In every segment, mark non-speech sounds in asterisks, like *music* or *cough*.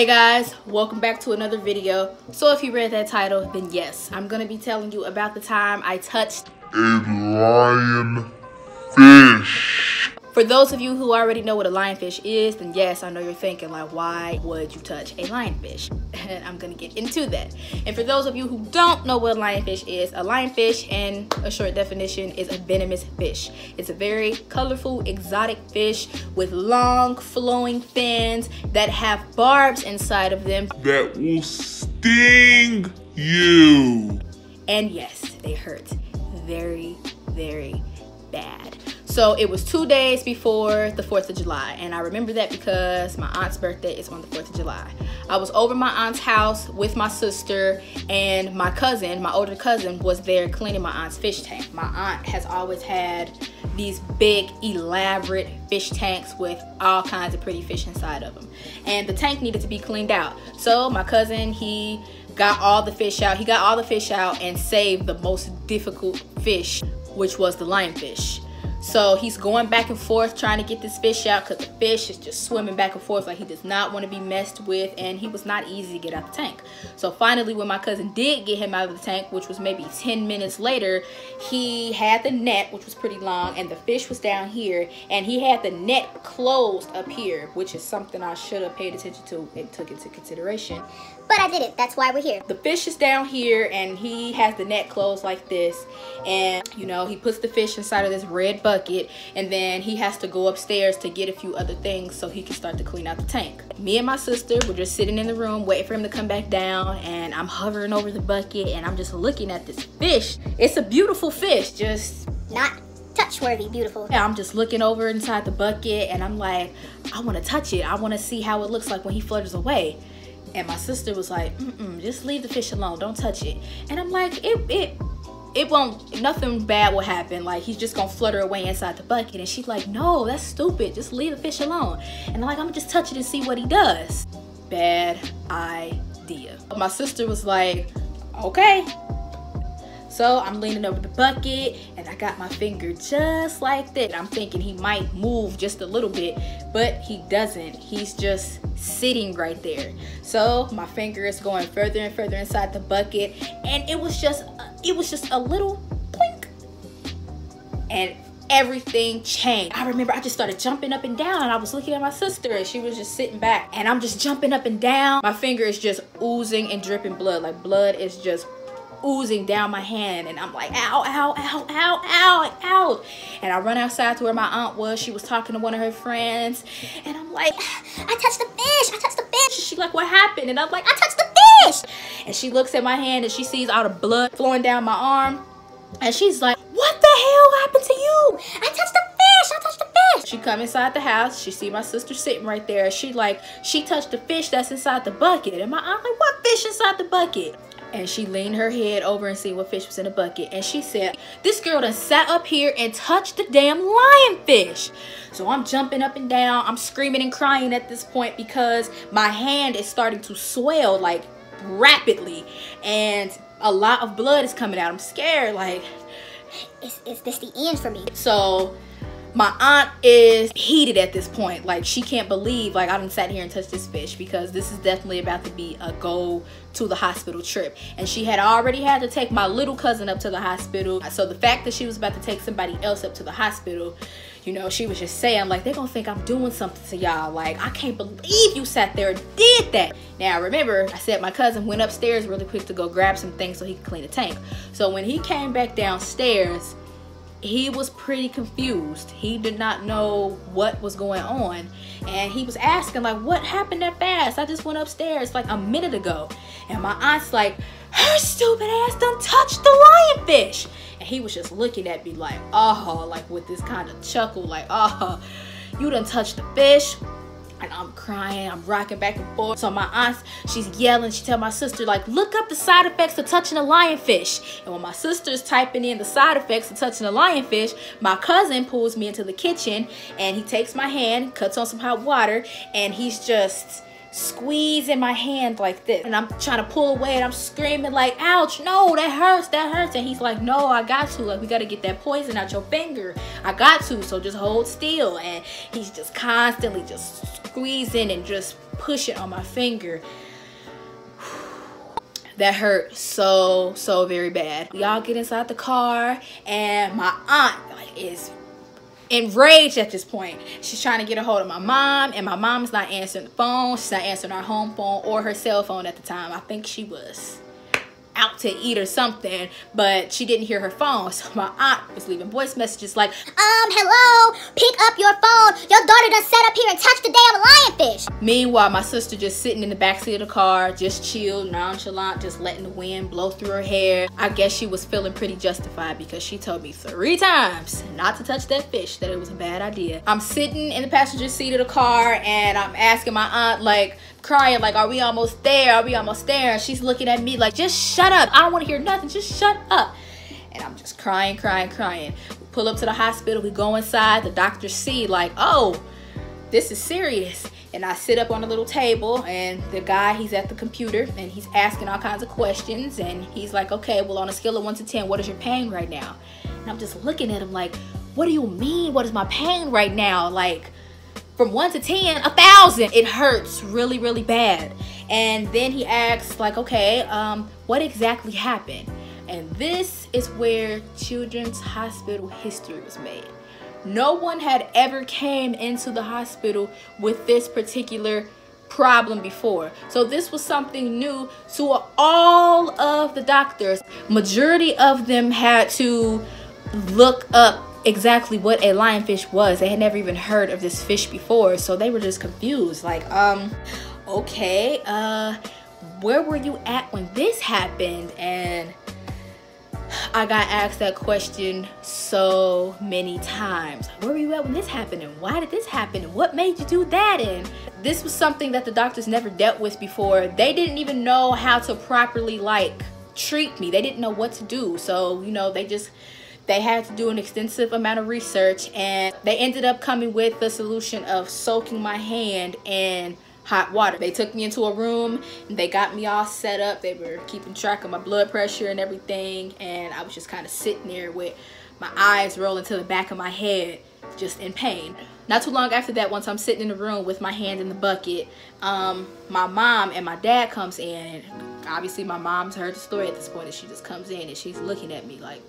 Hey guys, welcome back to another video. So if you read that title, then yes, I'm gonna be telling you about the time I touched a lion fish. For those of you who already know what a lionfish is, then yes, I know you're thinking like, why would you touch a lionfish? *laughs* And I'm gonna get into that. And for those of you who don't know what a lionfish is, a lionfish, in a short definition, is a venomous fish. It's a very colorful, exotic fish with long, flowing fins that have barbs inside of them that will sting you. And yes, they hurt very, very bad. So it was two days before the 4th of July. And I remember that because my aunt's birthday is on the 4th of July. I was over my aunt's house with my sister and my cousin, my older cousin, was there cleaning my aunt's fish tank. My aunt has always had these big, elaborate fish tanks with all kinds of pretty fish inside of them. And the tank needed to be cleaned out. So my cousin, he got all the fish out. He got all the fish out and saved the most difficult fish, which was the lionfish. So he's going back and forth trying to get this fish out because the fish is just swimming back and forth like he does not want to be messed with and he was not easy to get out the tank. So finally when my cousin did get him out of the tank, which was maybe 10 minutes later, he had the net, which was pretty long, and the fish was down here and he had the net closed up here, which is something I should have paid attention to and took into consideration. But I did it. That's why we're here. The fish is down here and he has the net closed like this. And, you know, he puts the fish inside of this red bucket and then he has to go upstairs to get a few other things so he can start to clean out the tank. Me and my sister were just sitting in the room waiting for him to come back down and I'm hovering over the bucket and I'm just looking at this fish. It's a beautiful fish, just not touch-worthy beautiful. Yeah, I'm just looking over inside the bucket and I'm like, I want to touch it. I want to see how it looks like when he flutters away. And my sister was like, mm-mm, just leave the fish alone. Don't touch it. And I'm like, it, it, it won't, nothing bad will happen. Like, he's just gonna flutter away inside the bucket. And she's like, no, that's stupid. Just leave the fish alone. And I'm like, I'm gonna just touch it and see what he does. Bad idea. My sister was like, okay, so I'm leaning over the bucket and I got my finger just like that. I'm thinking he might move just a little bit, but he doesn't. He's just sitting right there. So my finger is going further and further inside the bucket and it was just, it was just a little blink. And everything changed. I remember I just started jumping up and down. and I was looking at my sister and she was just sitting back and I'm just jumping up and down. My finger is just oozing and dripping blood. Like blood is just oozing down my hand and I'm like, ow, ow, ow, ow, ow, ow. And I run outside to where my aunt was. She was talking to one of her friends and I'm like, I touched the fish, I touched the fish. She's like, what happened? And I'm like, I touched the fish. And she looks at my hand and she sees all the blood flowing down my arm. And she's like, what the hell happened to you? I touched the fish, I touched the fish. She come inside the house. She see my sister sitting right there. She like, she touched the fish that's inside the bucket. And my aunt like, what fish inside the bucket? and she leaned her head over and see what fish was in the bucket and she said this girl done sat up here and touched the damn lionfish so i'm jumping up and down i'm screaming and crying at this point because my hand is starting to swell like rapidly and a lot of blood is coming out. I'm scared like is, is this the end for me? So my aunt is heated at this point. Like she can't believe like i done sat here and touched this fish because this is definitely about to be a go to the hospital trip. And she had already had to take my little cousin up to the hospital. So the fact that she was about to take somebody else up to the hospital you know she was just saying like they're gonna think i'm doing something to y'all. Like i can't believe you sat there and did that. Now remember i said my cousin went upstairs really quick to go grab some things so he could clean the tank. So when he came back downstairs he was pretty confused. He did not know what was going on. And he was asking, like, what happened that fast? I just went upstairs like a minute ago. And my aunt's like, her stupid ass done touched the lionfish. And he was just looking at me like, oh, like with this kind of chuckle, like, oh, you done touched the fish and I'm crying, I'm rocking back and forth. So my aunt, she's yelling, she tell my sister, like, look up the side effects of touching a lionfish. And when my sister's typing in the side effects of touching a lionfish, my cousin pulls me into the kitchen and he takes my hand, cuts on some hot water, and he's just squeezing my hand like this. And I'm trying to pull away and I'm screaming like ouch no that hurts that hurts. And he's like no I got to. Like we got to get that poison out your finger. I got to so just hold still. And he's just constantly just squeezing and just pushing on my finger. *sighs* That hurt so so very bad. Y'all get inside the car and my aunt like is enraged at this point. She's trying to get a hold of my mom, and my mom's not answering the phone. She's not answering our home phone or her cell phone at the time. I think she was out to eat or something, but she didn't hear her phone. *laughs* So my aunt was leaving voice messages like, Um, hello, pick up your phone. Your daughter done sat up here and touched the damn lionfish. Meanwhile, my sister just sitting in the backseat of the car, just chill, nonchalant, just letting the wind blow through her hair. I guess she was feeling pretty justified because she told me three times not to touch that fish, that it was a bad idea. I'm sitting in the passenger seat of the car and I'm asking my aunt, like, crying like are we almost there? Are we almost there? And she's looking at me like just shut up. I don't want to hear nothing. Just shut up. And i'm just crying crying crying. We pull up to the hospital. We go inside. The doctor see like oh this is serious. And i sit up on a little table and the guy he's at the computer and he's asking all kinds of questions. And he's like okay well on a scale of 1 to 10 what is your pain right now? And i'm just looking at him like what do you mean? What is my pain right now? Like from one to 10, a thousand. It hurts really, really bad. And then he asks like, okay, um, what exactly happened? And this is where Children's Hospital history was made. No one had ever came into the hospital with this particular problem before. So this was something new to all of the doctors. Majority of them had to look up exactly what a lionfish was. They had never even heard of this fish before, so they were just confused. Like, um, okay, uh, where were you at when this happened? And I got asked that question so many times. Where were you at when this happened? And why did this happen? And what made you do that? And this was something that the doctors never dealt with before. They didn't even know how to properly like treat me. They didn't know what to do. So, you know, they just they had to do an extensive amount of research and they ended up coming with the solution of soaking my hand in hot water. They took me into a room and they got me all set up. They were keeping track of my blood pressure and everything and I was just kind of sitting there with my eyes rolling to the back of my head just in pain. Not too long after that, once I'm sitting in the room with my hand in the bucket, um, my mom and my dad comes in. Obviously, my mom's heard the story at this point and she just comes in and she's looking at me like,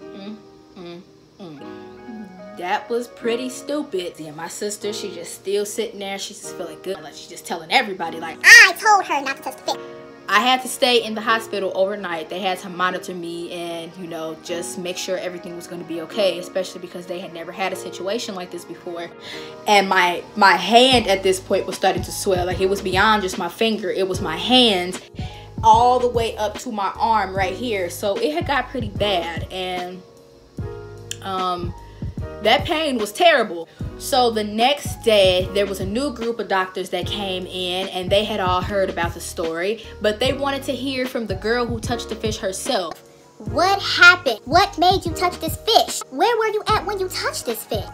Mm, mm, mm. That was pretty stupid. And my sister, she's just still sitting there. She's just feeling good. Like she's just telling everybody like, I told her not to touch the fish. I had to stay in the hospital overnight. They had to monitor me and, you know, just make sure everything was going to be okay, especially because they had never had a situation like this before. And my my hand at this point was starting to swell. Like it was beyond just my finger. It was my hand all the way up to my arm right here. So it had got pretty bad and um, that pain was terrible. So the next day, there was a new group of doctors that came in and they had all heard about the story, but they wanted to hear from the girl who touched the fish herself. What happened? What made you touch this fish? Where were you at when you touched this fish?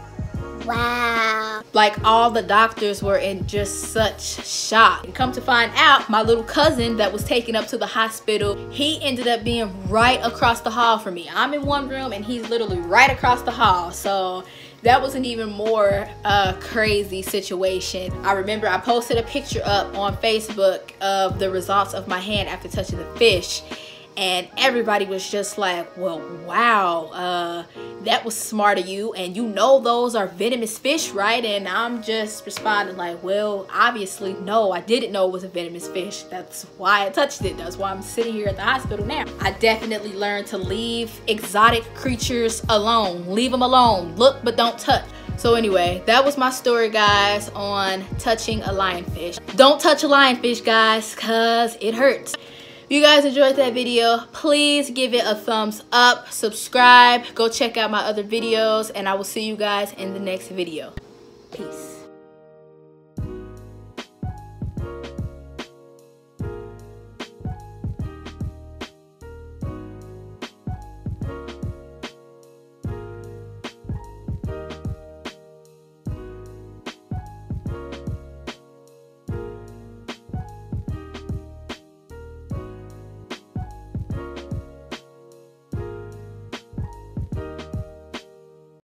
Wow. Like all the doctors were in just such shock. And come to find out, my little cousin that was taken up to the hospital, he ended up being right across the hall from me. I'm in one room and he's literally right across the hall. So that was an even more uh, crazy situation. I remember I posted a picture up on Facebook of the results of my hand after touching the fish and everybody was just like well wow uh that was smart of you. And you know those are venomous fish right? And i'm just responding like well obviously no i didn't know it was a venomous fish. That's why i touched it. That's why i'm sitting here at the hospital now. I definitely learned to leave exotic creatures alone. Leave them alone. Look but don't touch. So anyway, that was my story, guys, on touching a lionfish. Don't touch a lionfish, guys, because it hurts. If you guys enjoyed that video, please give it a thumbs up, subscribe, go check out my other videos, and I will see you guys in the next video. Peace.